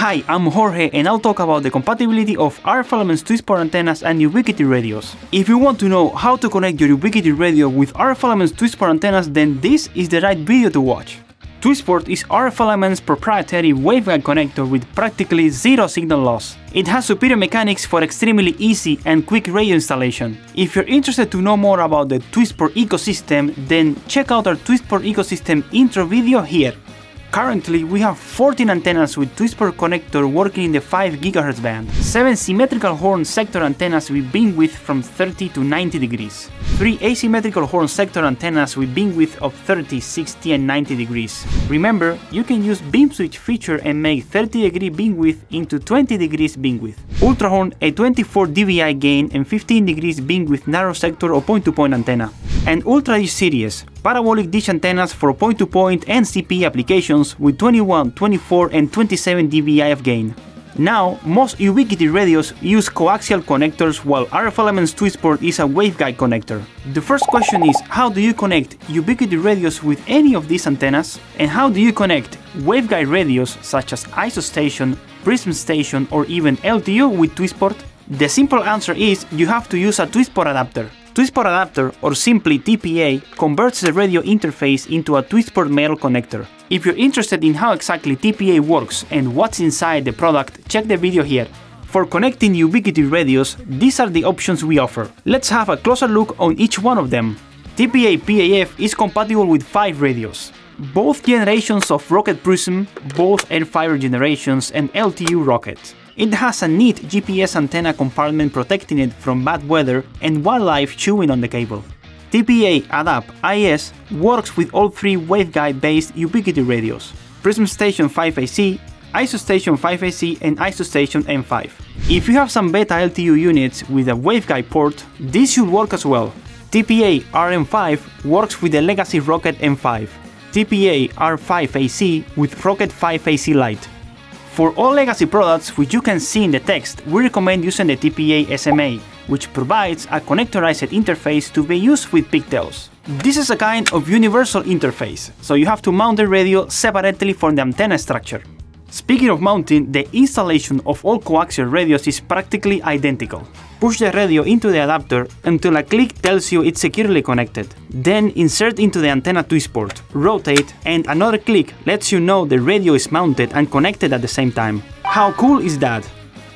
Hi, I'm Jorge and I'll talk about the compatibility of RF Elements Twistport antennas and Ubiquiti radios. If you want to know how to connect your Ubiquiti radio with RF Elements Twistport antennas then this is the right video to watch. Twistport is RF Elements' proprietary waveguide connector with practically zero signal loss. It has superior mechanics for extremely easy and quick radio installation. If you're interested to know more about the Twistport ecosystem, then check out our Twistport ecosystem intro video here. Currently, we have 14 antennas with Twistport connector working in the 5 GHz band, 7 symmetrical horn sector antennas with beamwidth from 30 to 90 degrees, 3 asymmetrical horn sector antennas with beamwidth of 30, 60 and 90 degrees. Remember, you can use beam switch feature and make 30 degree beamwidth into 20 degrees beamwidth. Ultrahorn a 24 dBi gain and 15 degrees beamwidth narrow sector or point-to-point -point antenna. And Ultra series, parabolic dish antennas for point-to-point -point and CPE applications with 21, 24 and 27 dBi of gain. Now, most Ubiquiti radios use coaxial connectors while RF Elements Twistport is a waveguide connector. The first question is how do you connect Ubiquiti radios with any of these antennas? And how do you connect waveguide radios such as IsoStation, Prism Station or even LTU with Twistport? The simple answer is you have to use a Twistport adapter. Twistport adapter, or simply TPA, converts the radio interface into a Twistport metal connector. If you're interested in how exactly TPA works and what's inside the product, check the video here. For connecting Ubiquiti radios, these are the options we offer. Let's have a closer look on each one of them. TPA PAF is compatible with 5 radios. Both generations of Rocket Prism, both Airfiber generations and LTU Rocket. It has a neat GPS antenna compartment protecting it from bad weather and wildlife chewing on the cable. TPA ADAP IS works with all three waveguide based Ubiquiti radios, Prism Station 5AC, IsoStation 5AC and IsoStation M5. If you have some beta LTU units with a waveguide port, this should work as well. TPA RM5 works with the legacy Rocket M5, TPA R5AC with Rocket 5AC Lite. For all legacy products which you can see in the text, we recommend using the TPA SMA, which provides a connectorized interface to be used with pigtails. This is a kind of universal interface, so you have to mount the radio separately from the antenna structure. Speaking of mounting, the installation of all coaxial radios is practically identical. Push the radio into the adapter until a click tells you it's securely connected. Then insert into the antenna Twistport, rotate, and another click lets you know the radio is mounted and connected at the same time. How cool is that?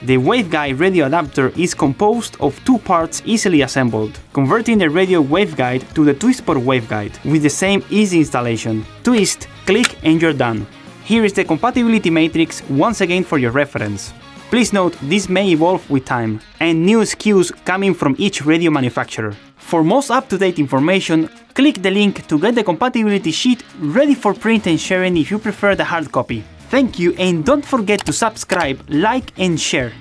The waveguide radio adapter is composed of two parts easily assembled, converting the radio waveguide to the Twistport waveguide with the same easy installation. Twist, click and you're done. Here is the compatibility matrix once again for your reference. Please note this may evolve with time, and new SKUs coming from each radio manufacturer. For most up-to-date information, click the link to get the compatibility sheet ready for print and sharing if you prefer the hard copy. Thank you and don't forget to subscribe, like and share.